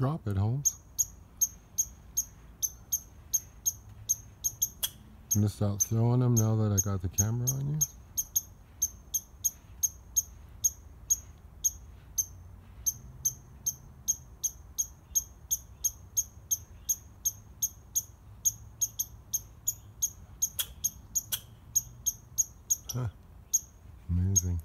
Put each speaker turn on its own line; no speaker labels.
Drop it, Holmes. I'm gonna stop throwing them now that I got the camera on you. Huh. Amazing.